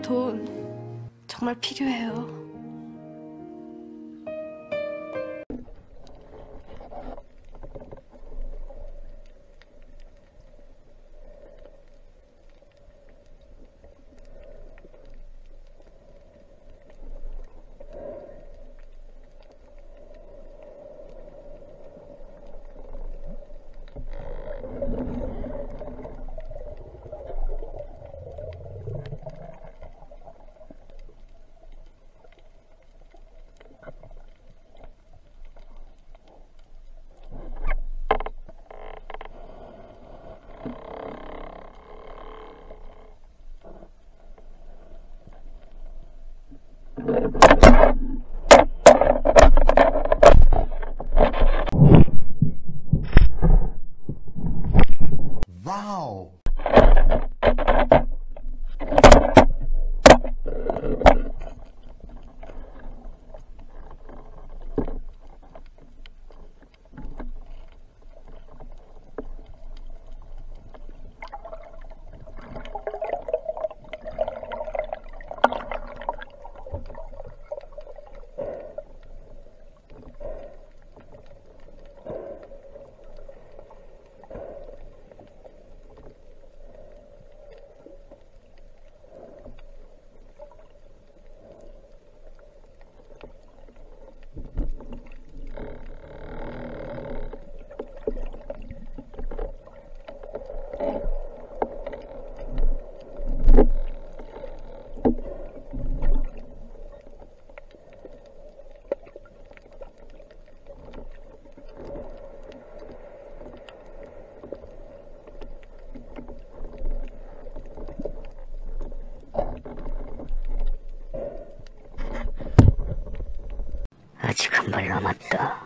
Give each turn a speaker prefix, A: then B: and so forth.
A: 돈 정말 필요해요.
B: Wow!
C: 아직 한 발 남았다.